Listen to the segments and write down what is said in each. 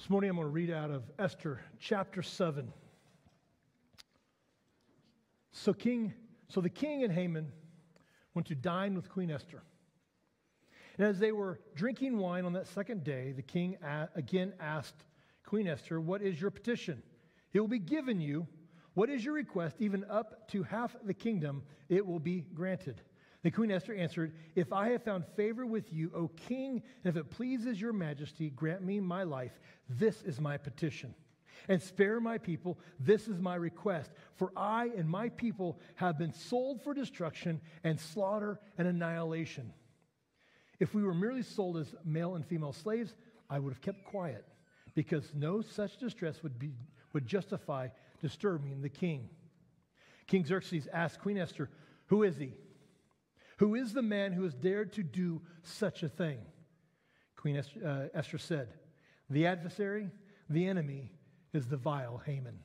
This morning I'm going to read out of Esther chapter 7. So king so the king and Haman went to dine with Queen Esther. And as they were drinking wine on that second day, the king again asked Queen Esther, "What is your petition? It will be given you. What is your request? Even up to half the kingdom, it will be granted." The Queen Esther answered, If I have found favor with you, O king, and if it pleases your majesty, grant me my life. This is my petition. And spare my people. This is my request. For I and my people have been sold for destruction and slaughter and annihilation. If we were merely sold as male and female slaves, I would have kept quiet, because no such distress would, be, would justify disturbing the king. King Xerxes asked Queen Esther, Who is he? Who is the man who has dared to do such a thing? Queen Esther, uh, Esther said, The adversary, the enemy, is the vile Haman.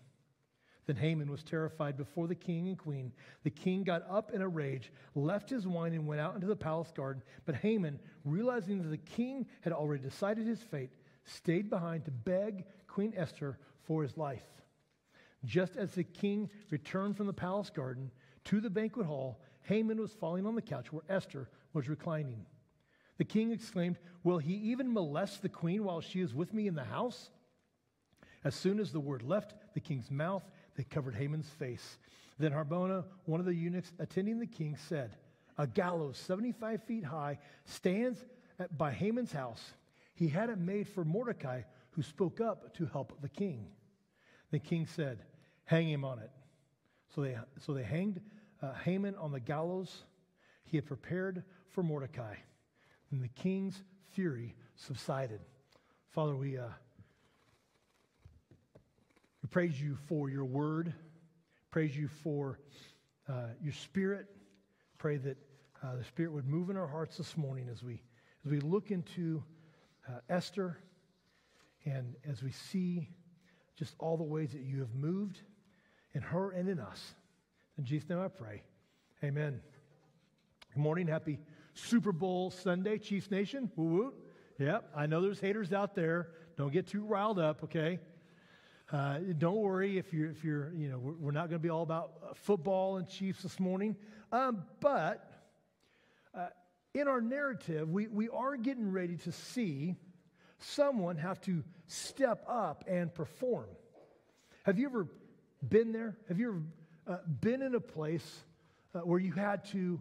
Then Haman was terrified before the king and queen. The king got up in a rage, left his wine, and went out into the palace garden. But Haman, realizing that the king had already decided his fate, stayed behind to beg Queen Esther for his life. Just as the king returned from the palace garden to the banquet hall, Haman was falling on the couch where Esther was reclining. The king exclaimed, Will he even molest the queen while she is with me in the house? As soon as the word left the king's mouth, they covered Haman's face. Then Harbona, one of the eunuchs attending the king, said, A gallows 75 feet high stands at, by Haman's house. He had it made for Mordecai, who spoke up to help the king. The king said, Hang him on it. So they, so they hanged uh, Haman on the gallows he had prepared for Mordecai. And the king's fury subsided. Father, we, uh, we praise you for your word, praise you for uh, your spirit. Pray that uh, the spirit would move in our hearts this morning as we, as we look into uh, Esther and as we see just all the ways that you have moved in her and in us. In Jesus' name I pray. Amen. Good morning. Happy Super Bowl Sunday, Chiefs Nation. Woo woo. Yep, I know there's haters out there. Don't get too riled up, okay? Uh, don't worry if you're, if you're, you know, we're, we're not going to be all about uh, football and Chiefs this morning. Um, but uh, in our narrative, we, we are getting ready to see someone have to step up and perform. Have you ever been there? Have you ever uh, been in a place uh, where you had to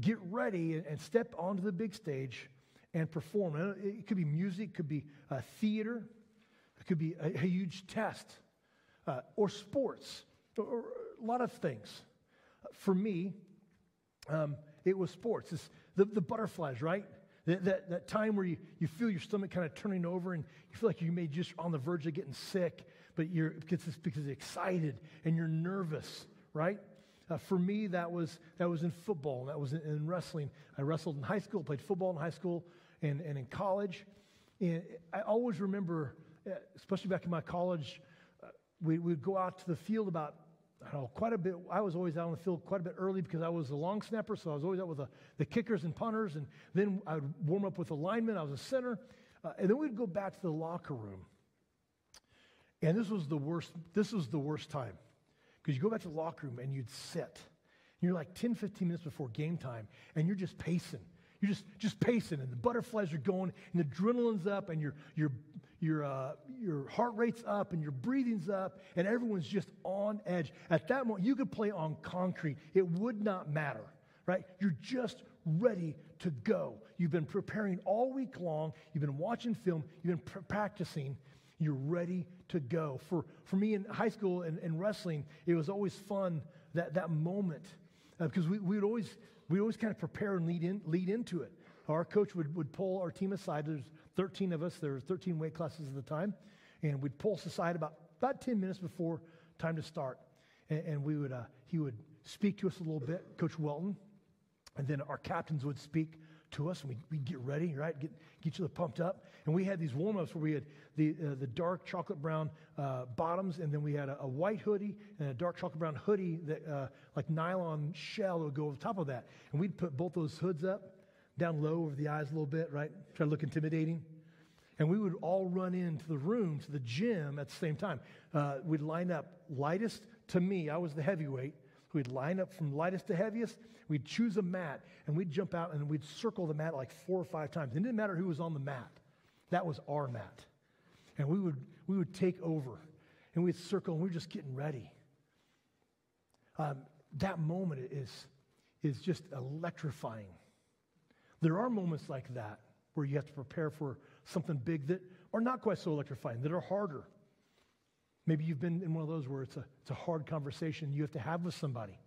get ready and, and, step onto the big stage and perform. And it could be music, it could be uh, theater, it could be a, a huge test, uh, or sports, or, or, a lot of things. For me, um, it was sports. It's the, the butterflies, right? That, that, that, time where you, you feel your stomach kind of turning over and you feel like you may just on the verge of getting sick, but you're because it's because you're excited and you're nervous right? Uh, for me, that was, that was in football, that was in, in, wrestling. I wrestled in high school, played football in high school and, and in college. And I always remember, uh, especially back in my college, uh, we would go out to the field about, I don't know, quite a bit. I was always out on the field quite a bit early because I was a long snapper, so I was always out with the, the kickers and punters. And then I would warm up with the linemen. I was a center. Uh, and then we'd go back to the locker room. And this was the worst, this was the worst time. Because you go back to the locker room and you'd sit. You're like 10, 15 minutes before game time, and you're just pacing. You're just, just pacing, and the butterflies are going, and the adrenaline's up, and your, your, your, uh, your heart rate's up, and your breathing's up, and everyone's just on edge. At that moment, you could play on concrete. It would not matter, right? You're just ready to go. You've been preparing all week long. You've been watching film. You've been pr- practicing, you're ready to go. For, for me in high school and, and wrestling, it was always fun that, that moment uh, because we, we would always, we always kind of prepare and lead, in, lead into it. Our coach would, would pull our team aside. There's 13 of us, there were 13 weight classes at the time, and we'd pull us aside about, about 10 minutes before time to start. And, and we would, uh, he would speak to us a little bit, Coach Welton, and then our captains would speak to us, and we, we'd get ready, right? Get, get you pumped up. And we had these warm ups where we had the, uh, the dark chocolate brown uh, bottoms, and then we had a, a, white hoodie and a dark chocolate brown hoodie that, uh, like nylon shell, would go over top of that. And we'd put both those hoods up, down low over the eyes a little bit, right? Try to look intimidating. And we would all run into the room to the gym at the same time. Uh, we'd line up lightest to me, I was the heavyweight. We'd line up from lightest to heaviest. We'd choose a mat and we'd jump out and we'd circle the mat like four or five times. It didn't matter who was on the mat, that was our mat. And we would, we would take over and we'd circle and we we're just getting ready. Um, that moment is, is just electrifying. There are moments like that where you have to prepare for something big that are not quite so electrifying, that are harder. Maybe you've been in one of those where it's a, it's a hard conversation you have to have with somebody,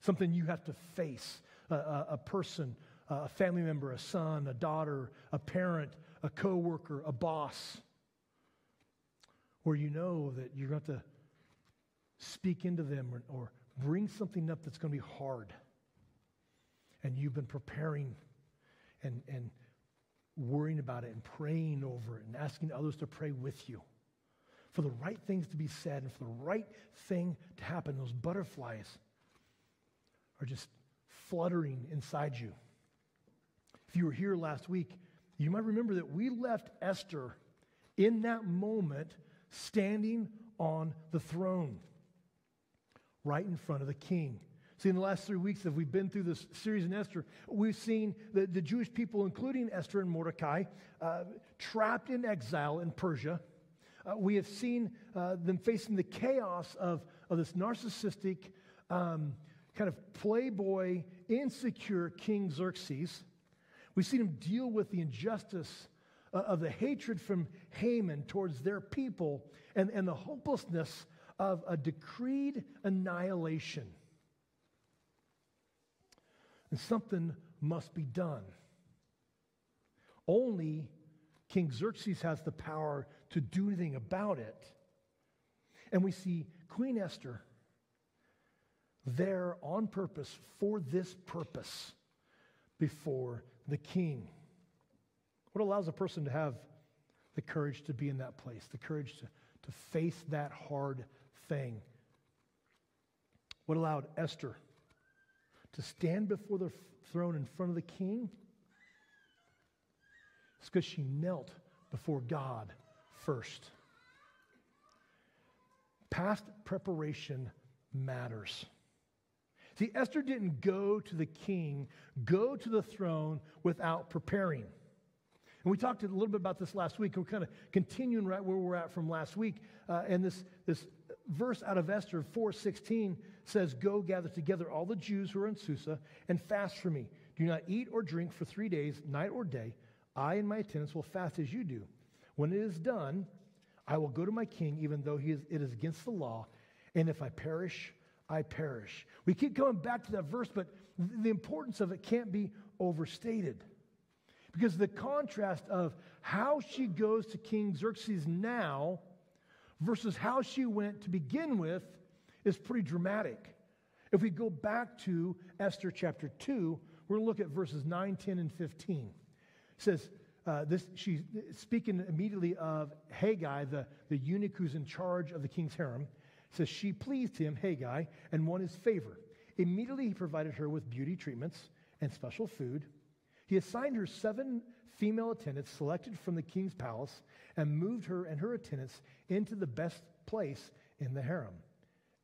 something you have to face. A, a, a person, a family member, a son, a daughter, a parent, a coworker, a boss, where you know that you're going to speak into them or, or bring something up that's going to be hard. And you've been preparing and, and worrying about it and praying over it and asking others to pray with you for the right things to be said and for the right thing to happen. Those butterflies are just fluttering inside you. If you were here last week, you might remember that we left Esther in that moment standing on the throne right in front of the king. See, in the last three weeks, as we've been through this series in Esther, we've seen the, the Jewish people, including Esther and Mordecai, uh, trapped in exile in Persia. Uh, we have seen uh, them facing the chaos of, of this narcissistic, um, kind of playboy, insecure King Xerxes. We've seen him deal with the injustice uh, of the hatred from Haman towards their people and, and the hopelessness of a decreed annihilation. And something must be done. Only King Xerxes has the power to do anything about it. And we see Queen Esther there on purpose for this purpose before the king. What allows a person to have the courage to be in that place, the courage to, to face that hard thing? What allowed Esther to stand before the throne in front of the king? It's because she knelt before God first. Past preparation matters. See, Esther didn't go to the king, go to the throne without preparing. And we talked a little bit about this last week. We're kind of continuing right where we're at from last week. Uh, and this, this verse out of Esther 4.16 says, Go gather together all the Jews who are in Susa and fast for me. Do not eat or drink for three days, night or day. I and my attendants will fast as you do. When it is done, I will go to my king, even though he is, it is against the law. And if I perish, I perish. We keep going back to that verse, but the importance of it can't be overstated. Because the contrast of how she goes to King Xerxes now versus how she went to begin with is pretty dramatic. If we go back to Esther chapter 2, we're going to look at verses 9, 10, and 15. It says, uh, this, she's speaking immediately of Hegai, the, the eunuch who's in charge of the king's harem. says, She pleased him, Hegai, and won his favor. Immediately he provided her with beauty treatments and special food. He assigned her seven female attendants selected from the king's palace and moved her and her attendants into the best place in the harem.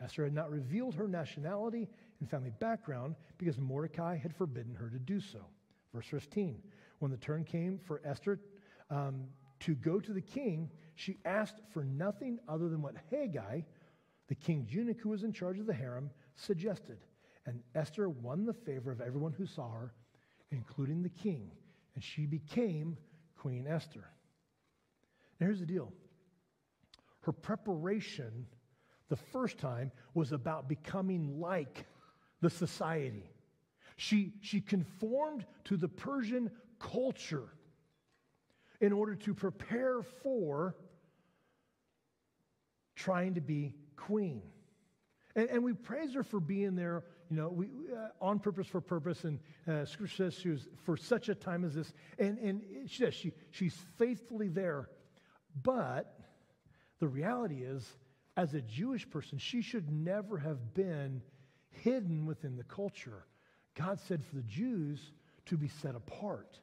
Esther had not revealed her nationality and family background because Mordecai had forbidden her to do so. Verse 15 When the turn came for Esther um, to go to the king, she asked for nothing other than what Hegai, the king's eunuch who was in charge of the harem, suggested. And Esther won the favor of everyone who saw her, including the king, and she became Queen Esther. Now, here's the deal her preparation the first time was about becoming like the society. She, she conformed to the Persian culture in order to prepare for trying to be queen. And, and we praise her for being there, you know, we, uh, on purpose for purpose. And uh, Scripture says she was for such a time as this. And, and she does, she, she's faithfully there. But the reality is, as a Jewish person, she should never have been hidden within the culture. God said for the Jews to be set apart,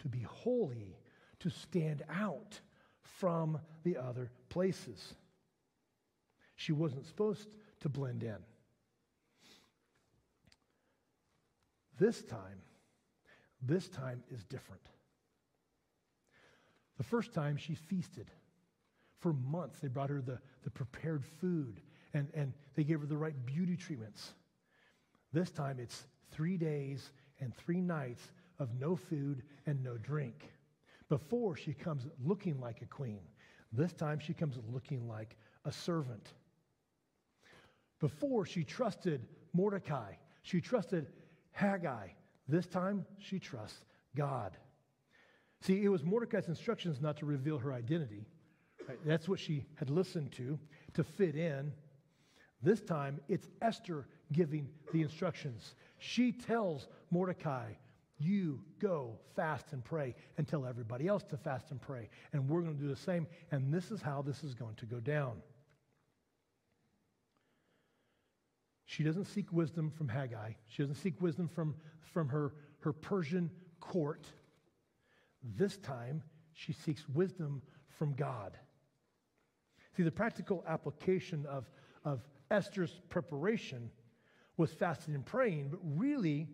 to be holy, to stand out from the other places. She wasn't supposed to blend in. This time, this time is different. The first time she feasted. For months, they brought her the, the prepared food and, and they gave her the right beauty treatments. This time, it's three days and three nights of no food and no drink. Before, she comes looking like a queen. This time, she comes looking like a servant. Before, she trusted Mordecai. She trusted Haggai. This time, she trusts God. See, it was Mordecai's instructions not to reveal her identity. Right? That's what she had listened to, to fit in. This time, it's Esther giving the instructions. She tells Mordecai, You go fast and pray, and tell everybody else to fast and pray. And we're going to do the same. And this is how this is going to go down. She doesn't seek wisdom from Haggai. She doesn't seek wisdom from, from her, her Persian court. This time, she seeks wisdom from God. See, the practical application of, of Esther's preparation was fasting and praying, but really,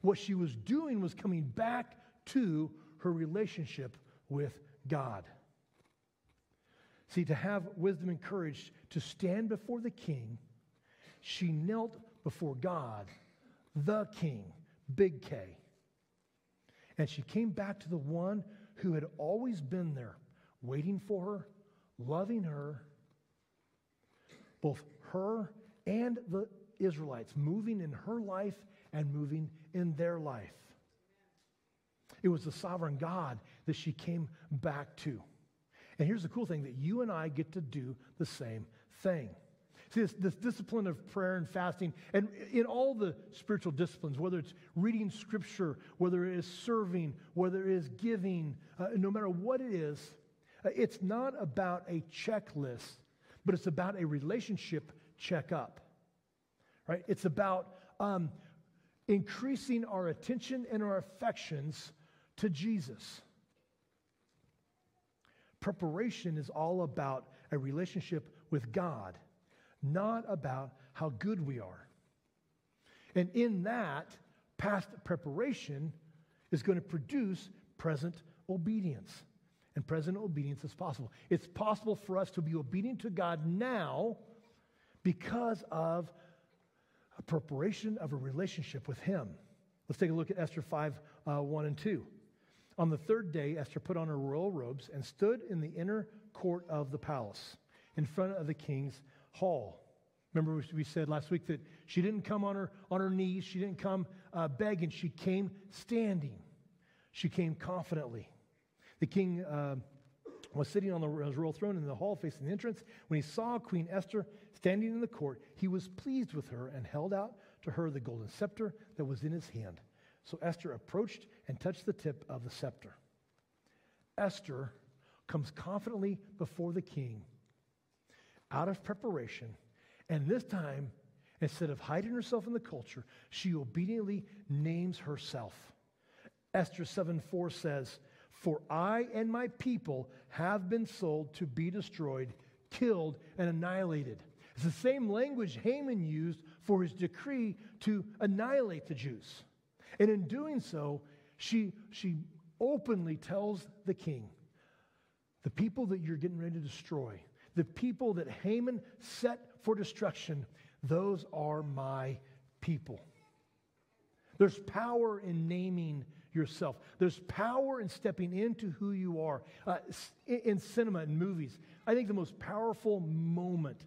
what she was doing was coming back to her relationship with God. See, to have wisdom and courage to stand before the king she knelt before God, the King, big K. And she came back to the one who had always been there, waiting for her, loving her, both her and the Israelites, moving in her life and moving in their life. It was the sovereign God that she came back to. And here's the cool thing that you and I get to do the same thing. See, this, this discipline of prayer and fasting, and in all the spiritual disciplines, whether it's reading scripture, whether it is serving, whether it is giving, uh, no matter what it is, uh, it's not about a checklist, but it's about a relationship checkup, right? It's about um, increasing our attention and our affections to Jesus. Preparation is all about a relationship with God not about how good we are. And in that, past preparation is going to produce present obedience. And present obedience is possible. It's possible for us to be obedient to God now because of a preparation of a relationship with Him. Let's take a look at Esther 5 uh, 1 and 2. On the third day, Esther put on her royal robes and stood in the inner court of the palace in front of the king's hall. Remember, we said last week that she didn't come on her, on her knees, she didn't come uh, begging, she came standing. She came confidently. The king uh, was sitting on the royal throne in the hall facing the entrance. When he saw Queen Esther standing in the court, he was pleased with her and held out to her the golden scepter that was in his hand. So Esther approached and touched the tip of the scepter. Esther comes confidently before the king out of preparation. And this time, instead of hiding herself in the culture, she obediently names herself. Esther 7 4 says, For I and my people have been sold to be destroyed, killed, and annihilated. It's the same language Haman used for his decree to annihilate the Jews. And in doing so, she, she openly tells the king, The people that you're getting ready to destroy, the people that Haman set for destruction, those are my people. There's power in naming yourself. There's power in stepping into who you are. Uh, in cinema and movies, I think the most powerful moment,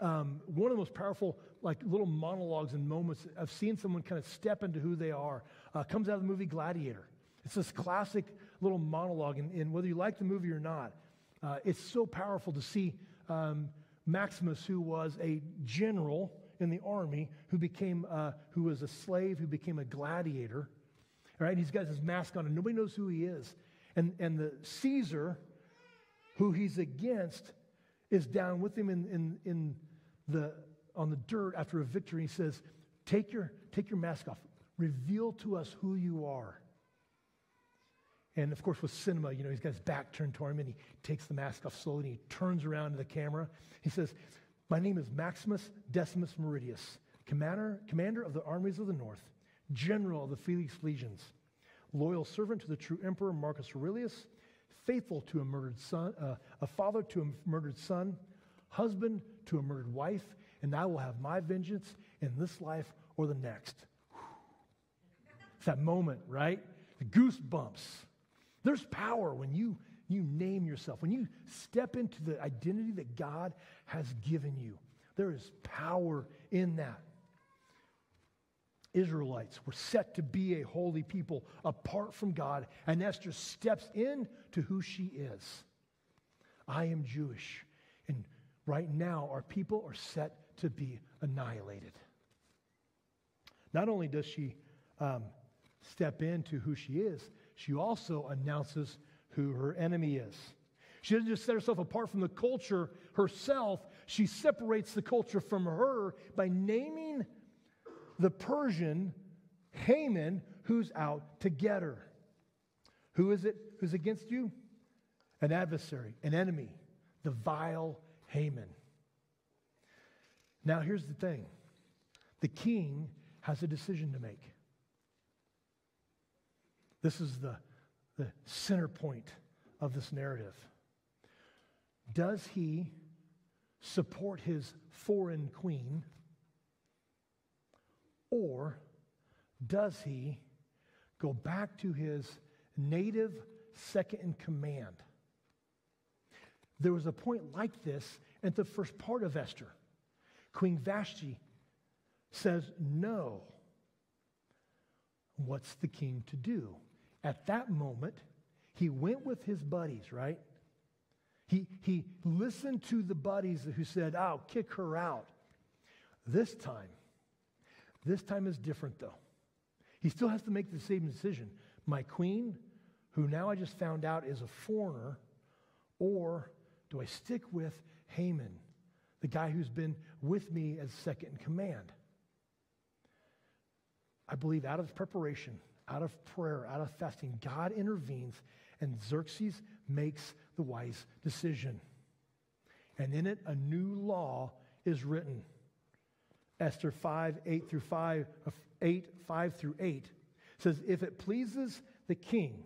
um, one of the most powerful like little monologues and moments of seeing someone kind of step into who they are, uh, comes out of the movie Gladiator. It's this classic little monologue, and, and whether you like the movie or not, uh, it's so powerful to see um, Maximus, who was a general in the army, who became, uh, who was a slave, who became a gladiator. All right, he's got his mask on, and nobody knows who he is. And, and the Caesar, who he's against, is down with him in, in, in the, on the dirt after a victory. He says, take your, take your mask off. Reveal to us who you are. And of course, with cinema, you know, he's got his back turned toward him and he takes the mask off slowly and he turns around to the camera. He says, My name is Maximus Decimus Meridius, commander, commander of the armies of the north, general of the Felix legions, loyal servant to the true emperor Marcus Aurelius, faithful to a murdered son, uh, a father to a murdered son, husband to a murdered wife, and I will have my vengeance in this life or the next. It's that moment, right? The goosebumps. There's power when you, you name yourself, when you step into the identity that God has given you. There is power in that. Israelites were set to be a holy people apart from God, and Esther steps in to who she is. I am Jewish, and right now our people are set to be annihilated. Not only does she um, step into who she is, she also announces who her enemy is. She doesn't just set herself apart from the culture herself, she separates the culture from her by naming the Persian Haman who's out to get her. Who is it who's against you? An adversary, an enemy, the vile Haman. Now, here's the thing the king has a decision to make. This is the, the center point of this narrative. Does he support his foreign queen, or does he go back to his native second in command? There was a point like this at the first part of Esther. Queen Vashti says no. What's the king to do? At that moment, he went with his buddies, right? He, he listened to the buddies who said, I'll kick her out. This time, this time is different though. He still has to make the same decision. My queen, who now I just found out is a foreigner, or do I stick with Haman, the guy who's been with me as second in command? I believe out of preparation, out of prayer, out of fasting, God intervenes and Xerxes makes the wise decision. And in it, a new law is written. Esther 5, 8 through 5, uh, 8, 5 through 8 says, If it pleases the king,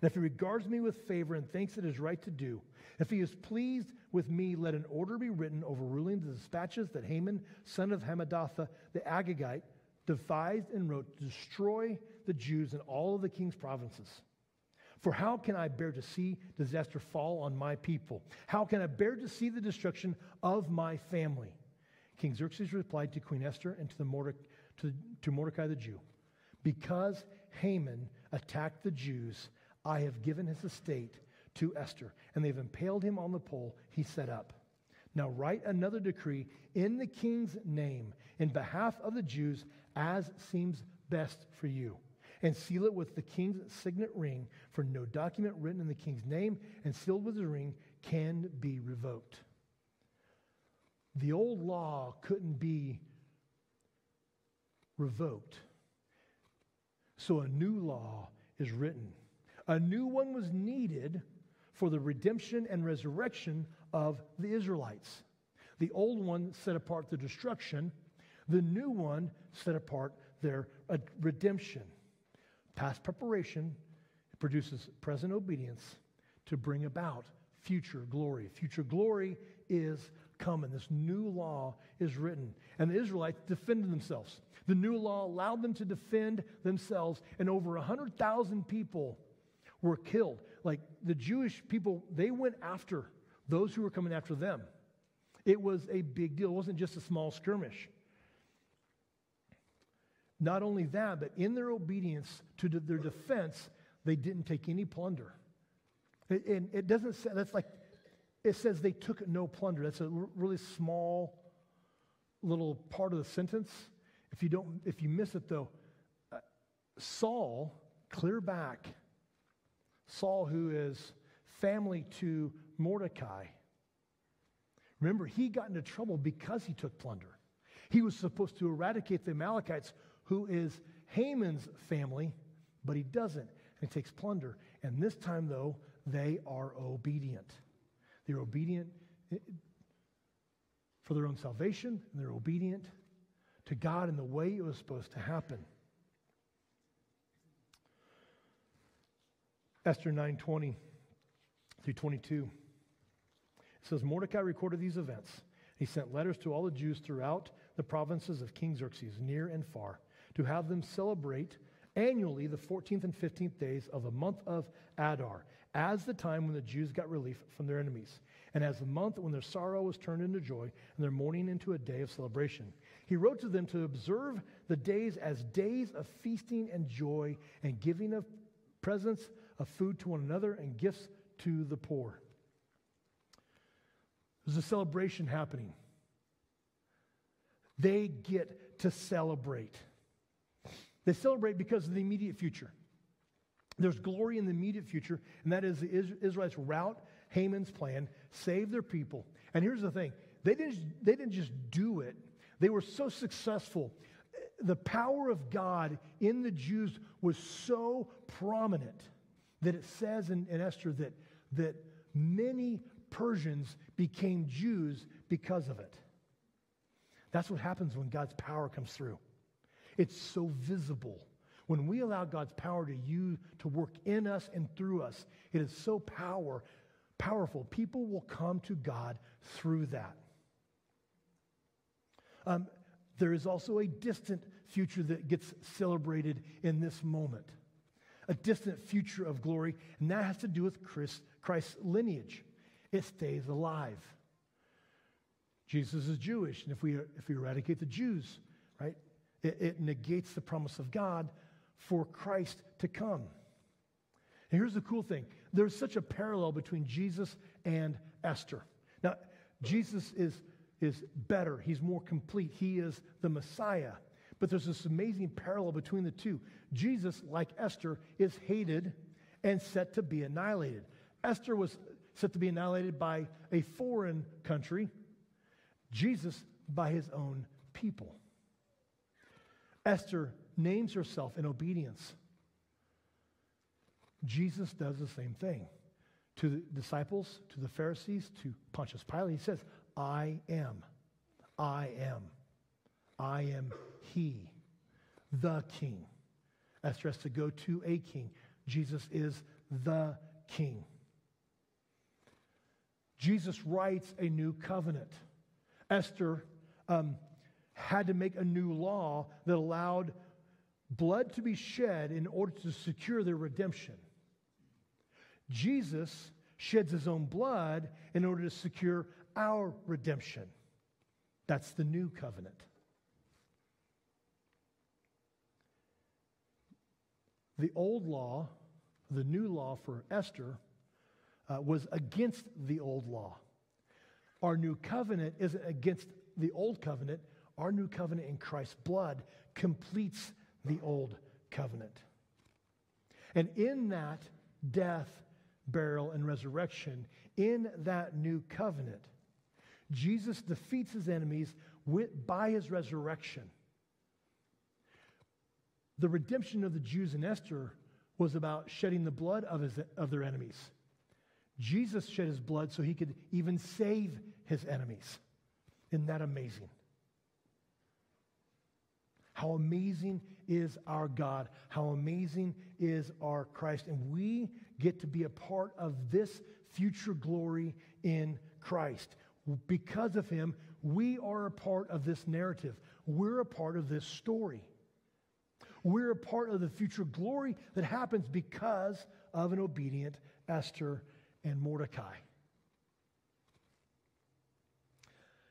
and if he regards me with favor and thinks it is right to do, if he is pleased with me, let an order be written overruling the dispatches that Haman, son of Hammedatha, the Agagite, devised and wrote to destroy the Jews in all of the king's provinces. For how can I bear to see disaster fall on my people? How can I bear to see the destruction of my family? King Xerxes replied to Queen Esther and to, Morde- to, to Mordecai the Jew Because Haman attacked the Jews, I have given his estate to Esther, and they've impaled him on the pole he set up. Now write another decree in the king's name in behalf of the Jews as seems best for you. And seal it with the king's signet ring, for no document written in the king's name and sealed with the ring can be revoked. The old law couldn't be revoked. So a new law is written. A new one was needed for the redemption and resurrection of the Israelites. The old one set apart the destruction, the new one set apart their uh, redemption. Past preparation produces present obedience to bring about future glory. Future glory is coming. This new law is written. And the Israelites defended themselves. The new law allowed them to defend themselves, and over 100,000 people were killed. Like the Jewish people, they went after those who were coming after them. It was a big deal. It wasn't just a small skirmish. Not only that, but in their obedience to their defense, they didn't take any plunder. And it doesn't say, that's like, it says they took no plunder. That's a really small little part of the sentence. If you don't, if you miss it though, uh, Saul, clear back, Saul, who is family to Mordecai, remember, he got into trouble because he took plunder. He was supposed to eradicate the Amalekites who is Haman's family, but he doesn't. And and he takes plunder. And this time, though, they are obedient. They're obedient eh, for their own salvation, and they're obedient to God in the way it was supposed to happen. Esther 9:20 through 22. It says Mordecai recorded these events. He sent letters to all the Jews throughout the provinces of King Xerxes, near and far, to have them celebrate annually the 14th and 15th days of the month of Adar, as the time when the Jews got relief from their enemies, and as the month when their sorrow was turned into joy and their mourning into a day of celebration. He wrote to them to observe the days as days of feasting and joy and giving of presents of food to one another and gifts to the poor. There's a celebration happening. They get to celebrate. They celebrate because of the immediate future. There's glory in the immediate future, and that is the Israelites rout Haman's plan, save their people. And here's the thing they didn't, they didn't just do it, they were so successful. The power of God in the Jews was so prominent that it says in, in Esther that, that many Persians became Jews because of it. That's what happens when God's power comes through. It's so visible. When we allow God's power to you to work in us and through us, it is so power, powerful. People will come to God through that. Um, there is also a distant future that gets celebrated in this moment, a distant future of glory, and that has to do with Christ, Christ's lineage. It stays alive. Jesus is Jewish, and if we, if we eradicate the Jews, right, it, it negates the promise of God for Christ to come. And here's the cool thing there's such a parallel between Jesus and Esther. Now, Jesus is, is better, he's more complete, he is the Messiah. But there's this amazing parallel between the two. Jesus, like Esther, is hated and set to be annihilated. Esther was set to be annihilated by a foreign country, Jesus by his own people. Esther names herself in obedience. Jesus does the same thing to the disciples, to the Pharisees, to Pontius Pilate. He says, I am. I am. I am he, the king. Esther has to go to a king. Jesus is the king. Jesus writes a new covenant. Esther um, had to make a new law that allowed blood to be shed in order to secure their redemption. Jesus sheds his own blood in order to secure our redemption. That's the new covenant. The old law, the new law for Esther, uh, was against the old law. Our new covenant isn't against the old covenant. Our new covenant in Christ's blood completes the old covenant. And in that death, burial, and resurrection, in that new covenant, Jesus defeats his enemies with, by his resurrection. The redemption of the Jews in Esther was about shedding the blood of, his, of their enemies. Jesus shed his blood so he could even save his enemies. Isn't that amazing? How amazing is our God? How amazing is our Christ? And we get to be a part of this future glory in Christ. Because of him, we are a part of this narrative. We're a part of this story. We're a part of the future glory that happens because of an obedient Esther and Mordecai.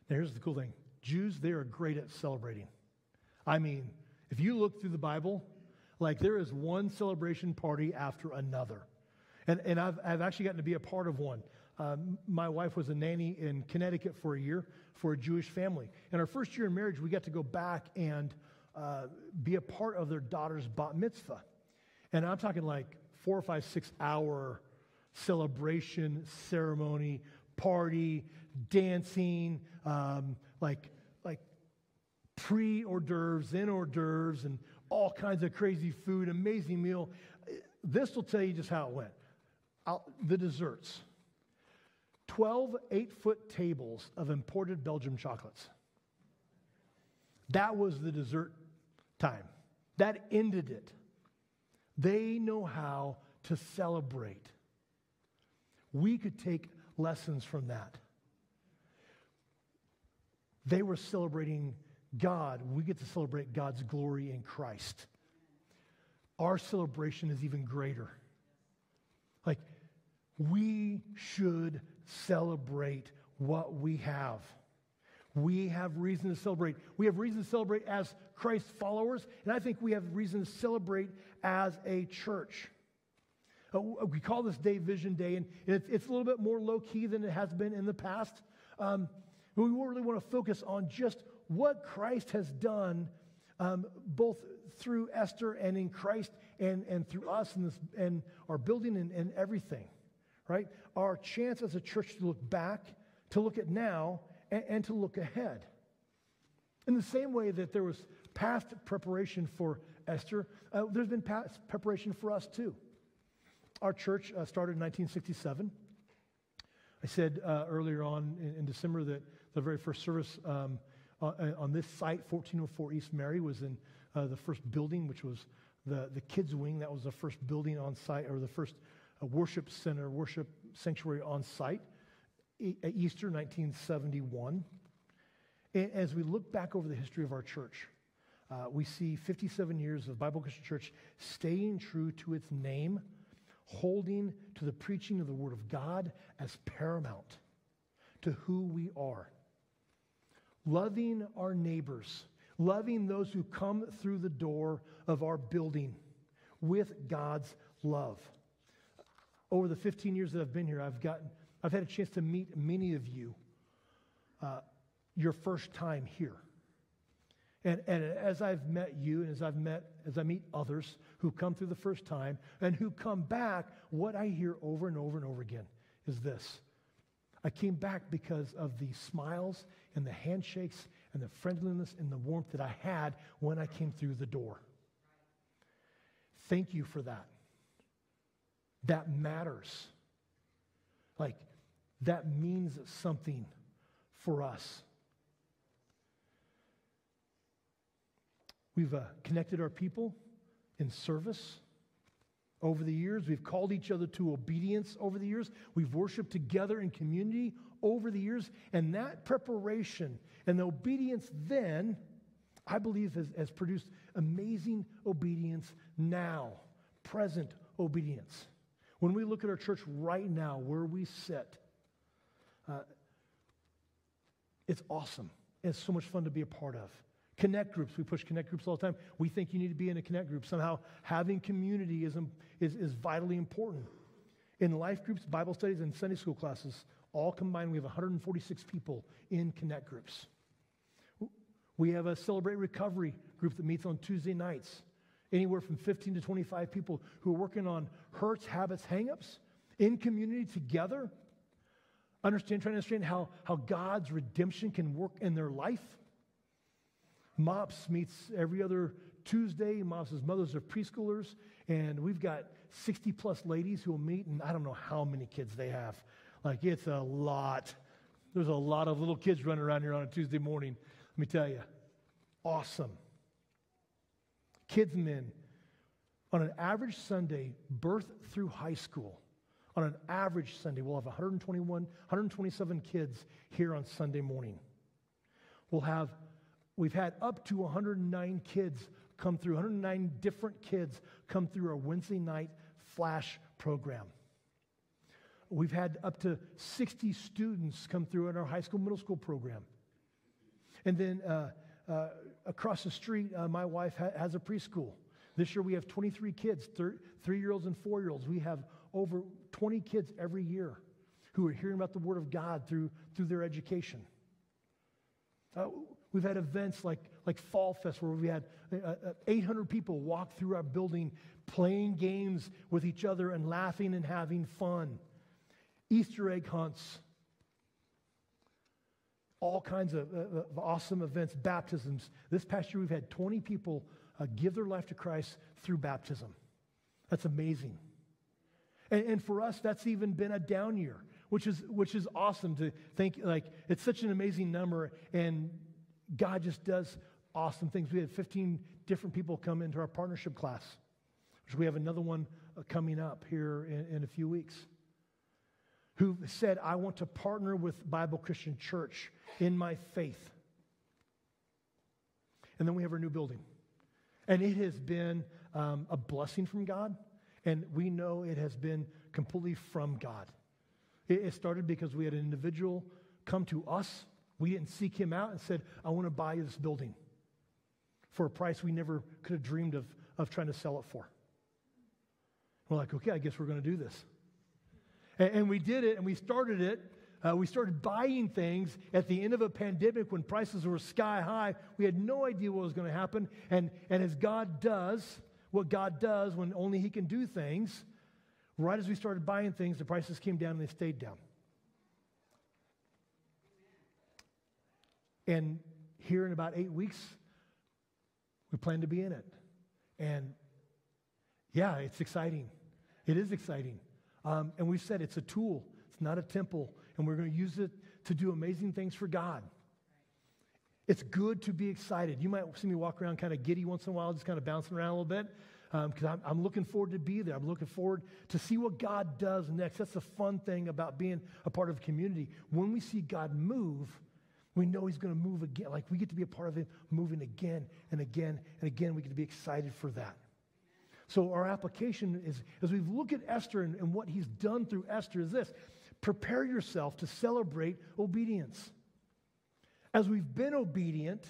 Now, here's the cool thing Jews, they are great at celebrating. I mean, if you look through the Bible, like there is one celebration party after another. And, and I've, I've actually gotten to be a part of one. Um, my wife was a nanny in Connecticut for a year for a Jewish family. In our first year in marriage, we got to go back and uh, be a part of their daughter's bat mitzvah. And I'm talking like four or five, six hour celebration, ceremony, party, dancing, um, like, like pre hors d'oeuvres, in hors d'oeuvres, and all kinds of crazy food, amazing meal. this will tell you just how it went. I'll, the desserts 12 eight foot tables of imported Belgium chocolates. That was the dessert time. That ended it. They know how to celebrate. We could take lessons from that. They were celebrating God. We get to celebrate God's glory in Christ. Our celebration is even greater. Like, we should celebrate what we have. We have reason to celebrate. We have reason to celebrate as Christ followers, and I think we have reason to celebrate as a church. Uh, we call this day Vision Day, and it's, it's, a little bit more low key than it has been in the past. Um, we really want to focus on just what Christ has done, um, both through Esther and in Christ and, and through us and, this, and our building and, and everything, right? Our chance as a church to look back, to look at now, and, and to look ahead. In the same way that there was past preparation for Esther, uh, there's been past preparation for us too. Our church uh, started in 1967. I said uh, earlier on in, in, December that the very first service um, uh, on, this site, 1404 East Mary, was in uh, the first building, which was the, the kids' wing. That was the first building on site, or the first uh, worship center, worship sanctuary on site at Easter 1971. And as we look back over the history of our church, uh, we see 57 years of Bible Christian Church staying true to its name, holding to the preaching of the Word of God as paramount to who we are. Loving our neighbors, loving those who come through the door of our building with God's love. Over the 15 years that I've been here, I've gotten I've had a chance to meet many of you uh, your first time here. And, and as I've met you and as I've met, as I meet others who come through the first time and who come back, what I hear over and over and over again is this. I came back because of the smiles and the handshakes and the friendliness and the warmth that I had when I came through the door. Thank you for that. That matters. Like, that means something for us. We've uh, connected our people in service over the years. We've called each other to obedience over the years. We've worshiped together in community over the years. And that preparation and the obedience then, I believe, has, has produced amazing obedience now, present obedience. When we look at our church right now, where we sit, uh, it's awesome. It's so much fun to be a part of. Connect groups, we push connect groups all the time. We think you need to be in a connect group. Somehow, having community is, is, is vitally important. In life groups, Bible studies, and Sunday school classes, all combined, we have 146 people in connect groups. We have a Celebrate Recovery group that meets on Tuesday nights. Anywhere from 15 to 25 people who are working on hurts, habits, hangups in community together understand, trying to understand how, how God's redemption can work in their life. MOPS meets every other Tuesday. MOPS' is mothers are preschoolers, and we've got 60 plus ladies who will meet, and I don't know how many kids they have. Like, it's a lot. There's a lot of little kids running around here on a Tuesday morning. Let me tell you, awesome. Kids men, on an average Sunday, birth through high school, on an average Sunday, we'll have 121, 127 kids here on Sunday morning. We'll have, we've had up to 109 kids come through, 109 different kids come through our Wednesday night flash program. We've had up to 60 students come through in our high school, middle school program. And then uh, uh, across the street, uh, my wife ha- has a preschool. This year we have 23 kids, thir- three year olds and four year olds. We have over 20 kids every year who are hearing about the Word of God through, through their education. Uh, we've had events like, like Fall Fest where we had uh, uh, 800 people walk through our building playing games with each other and laughing and having fun. Easter egg hunts. All kinds of, uh, of awesome events, baptisms. This past year, we've had 20 people uh, give their life to Christ through baptism. That's amazing. And, and for us, that's even been a down year, which is, which is awesome to think like it's such an amazing number, and God just does awesome things. We had 15 different people come into our partnership class, which we have another one uh, coming up here in, in a few weeks, who said, I want to partner with Bible Christian Church in my faith. And then we have our new building. And it has been um, a blessing from God. And we know it has been completely from God. It, it started because we had an individual come to us. We didn't seek him out and said, I want to buy this building for a price we never could have dreamed of, of trying to sell it for. We're like, okay, I guess we're going to do this. And, and we did it and we started it. Uh, we started buying things at the end of a pandemic when prices were sky high. We had no idea what was going to happen. And, and as God does, what God does when only He can do things, right as we started buying things, the prices came down and they stayed down. And here in about eight weeks, we plan to be in it. And yeah, it's exciting. It is exciting. Um, and we've said it's a tool, it's not a temple, and we're going to use it to do amazing things for God. It's good to be excited. You might see me walk around kind of giddy once in a while, just kind of bouncing around a little bit, because um, I'm, I'm looking forward to be there. I'm looking forward to see what God does next. That's the fun thing about being a part of a community. When we see God move, we know He's going to move again. Like we get to be a part of Him moving again and again and again. We get to be excited for that. So, our application is as we look at Esther and, and what He's done through Esther, is this prepare yourself to celebrate obedience. As we've been obedient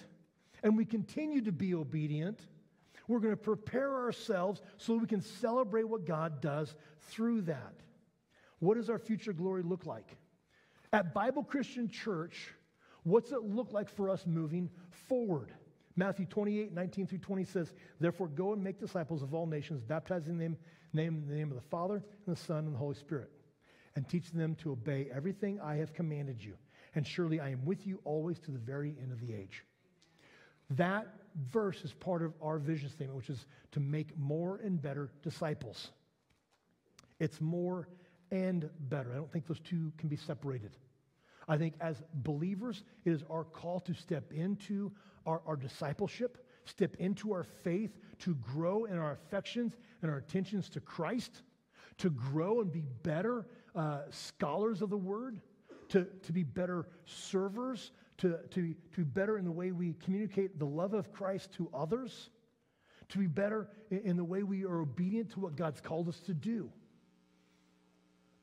and we continue to be obedient, we're going to prepare ourselves so we can celebrate what God does through that. What does our future glory look like? At Bible Christian Church, what's it look like for us moving forward? Matthew 28, 19 through 20 says, Therefore, go and make disciples of all nations, baptizing them name, in the name of the Father, and the Son, and the Holy Spirit, and teaching them to obey everything I have commanded you. And surely I am with you always to the very end of the age. That verse is part of our vision statement, which is to make more and better disciples. It's more and better. I don't think those two can be separated. I think as believers, it is our call to step into our, our discipleship, step into our faith, to grow in our affections and our attentions to Christ, to grow and be better uh, scholars of the word, to, to be better servers, to, to, to be better in the way we communicate the love of Christ to others, to be better in, in the way we are obedient to what God's called us to do.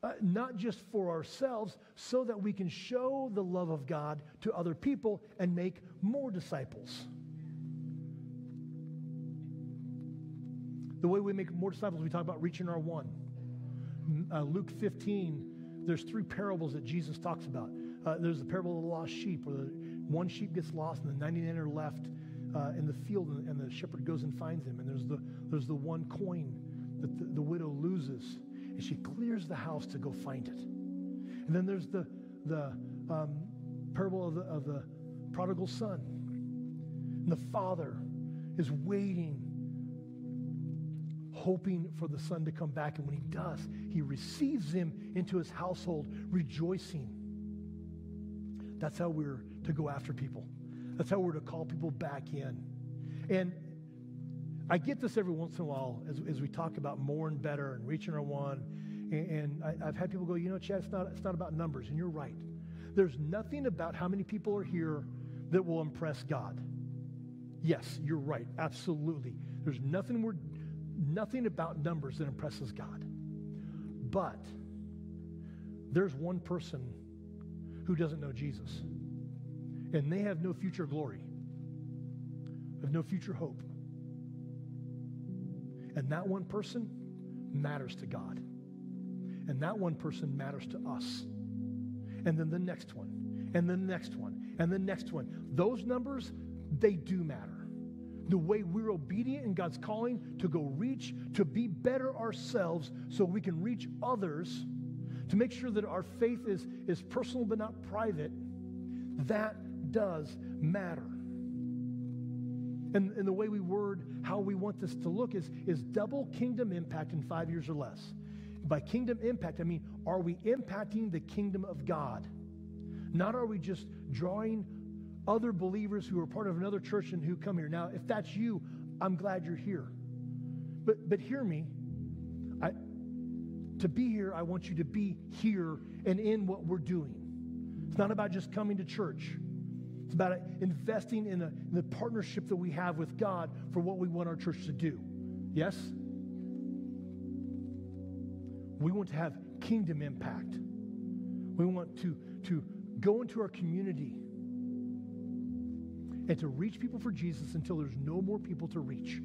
Uh, not just for ourselves, so that we can show the love of God to other people and make more disciples. The way we make more disciples, we talk about reaching our one. Uh, Luke 15, there's three parables that Jesus talks about. Uh, there's the parable of the lost sheep, where the one sheep gets lost and the 99 are left uh, in the field, and, and, the shepherd goes and finds him. And there's the, there's the one coin that the, the widow loses and she clears the house to go find it. And then there's the, the um, parable of the, of the prodigal son. And the father is waiting, hoping for the son to come back. And when he does, he receives him into his household, rejoicing. That's how we're to go after people. That's how we're to call people back in. And I get this every once in a while as, as we talk about more and better and reaching our one. And, and I, have had people go, you know, Chad, it's not, it's not about numbers. And you're right. There's nothing about how many people are here that will impress God. Yes, you're right. Absolutely. There's nothing, more, nothing about numbers that impresses God. But there's one person who doesn't know Jesus. And they have no future glory, have no future hope. And that one person matters to God. And that one person matters to us. And then the next one, and the next one, and the next one. Those numbers, they do matter. The way we're obedient in God's calling to go reach, to be better ourselves so we can reach others, to make sure that our faith is, is personal but not private, that does matter. And, and the way we word how we want this to look is, is double kingdom impact in five years or less. By kingdom impact, I mean, are we impacting the kingdom of God? Not are we just drawing other believers who are part of another church and who come here. Now, if that's you, I'm glad you're here. But, but hear me. I, to be here, I want you to be here and in what we're doing. It's not about just coming to church. It's about investing in, a, in the partnership that we have with God for what we want our church to do. Yes? We want to have kingdom impact. We want to, to go into our community and to reach people for Jesus until there's no more people to reach.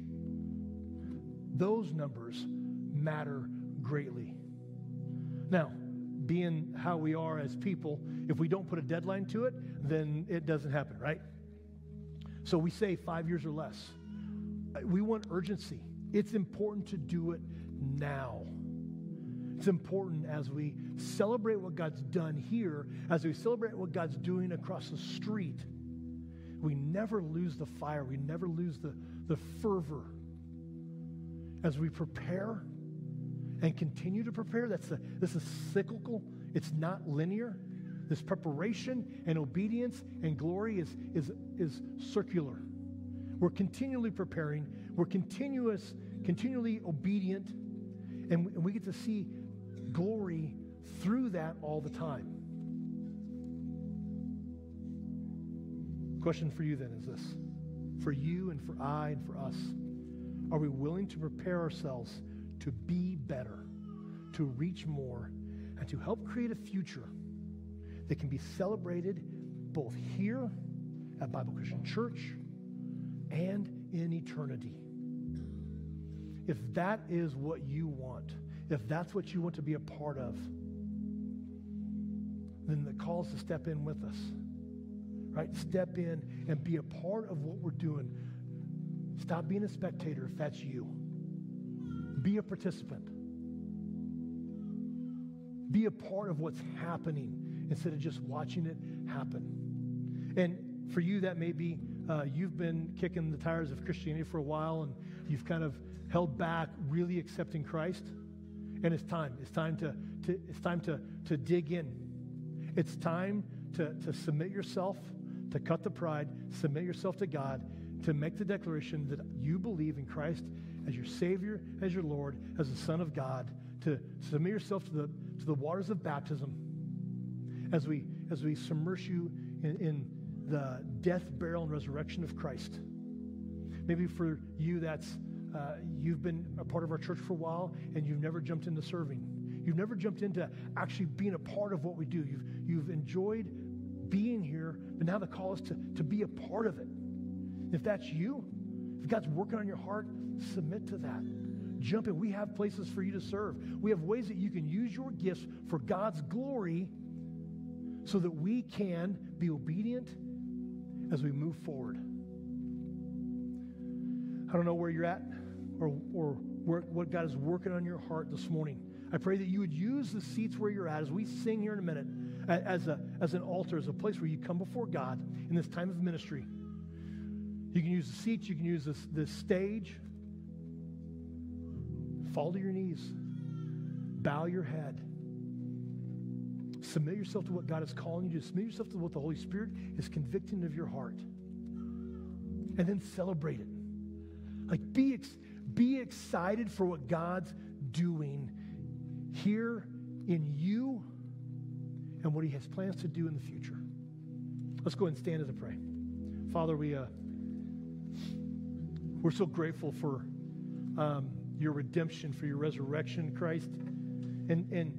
Those numbers matter greatly. Now, being how we are as people, if we don't put a deadline to it, then it doesn't happen, right? So we say five years or less. Uh, we want urgency. It's important to do it now. It's important as we celebrate what God's done here, as we celebrate what God's doing across the street. We never lose the fire, we never lose the, the fervor. As we prepare and continue to prepare. That's a, this is cyclical, it's not linear. This preparation and obedience and glory is, is, is circular. We're continually preparing, we're continuous, continually obedient, and, and we get to see glory through that all the time. Question for you then is this for you and for I and for us, are we willing to prepare ourselves to be better, to reach more, and to help create a future that can be celebrated both here at Bible Christian Church and in eternity. If that is what you want, if that's what you want to be a part of, then the call is to step in with us. Right? Step in and be a part of what we're doing. Stop being a spectator if that's you. Be a participant. Be a part of what's happening instead of just watching it happen. And for you, that may be uh, you've been kicking the tires of Christianity for a while and you've kind of held back really accepting Christ. And it's time. It's time to, to it's time to, to dig in. It's time to, to submit yourself, to cut the pride, submit yourself to God, to make the declaration that you believe in Christ as your Savior, as your Lord, as the Son of God, to submit yourself to the, to the waters of baptism as we, as we submerge you in, in the death, burial, and resurrection of Christ. Maybe for you, that's uh, you've been a part of our church for a while and you've never jumped into serving. You've never jumped into actually being a part of what we do. You've, you've enjoyed being here, but now the call is to, to be a part of it. If that's you, if God's working on your heart, submit to that. Jump in. We have places for you to serve. We have ways that you can use your gifts for God's glory so that we can be obedient as we move forward. I don't know where you're at or, or where, what God is working on your heart this morning. I pray that you would use the seats where you're at as we sing here in a minute as, a, as an altar, as a place where you come before God in this time of ministry. You can use the seats, you can use this, this stage. Fall to your knees, bow your head. Submit yourself to what God is calling you to. Submit yourself to what the Holy Spirit is convicting of your heart. And then celebrate it. Like, be, ex- be excited for what God's doing here in you and what He has plans to do in the future. Let's go and stand as a pray. Father, we. Uh, we're so grateful for um, your redemption, for your resurrection, Christ. And, and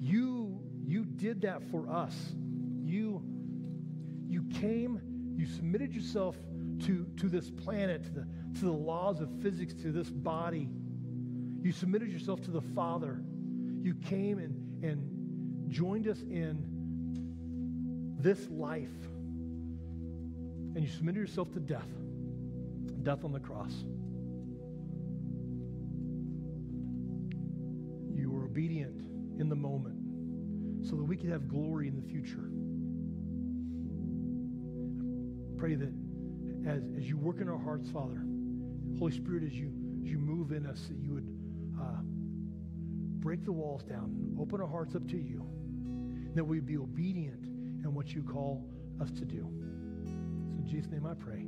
you, you did that for us. You, you came, you submitted yourself to, to this planet, to the, to the laws of physics, to this body. You submitted yourself to the Father. You came and, and joined us in this life. And you submitted yourself to death death on the cross. You were obedient in the moment so that we could have glory in the future. Pray that as, as you work in our hearts, Father, Holy Spirit, as you, as you move in us, that you would uh, break the walls down, open our hearts up to you, that we'd be obedient in what you call us to do. So in Jesus' name I pray.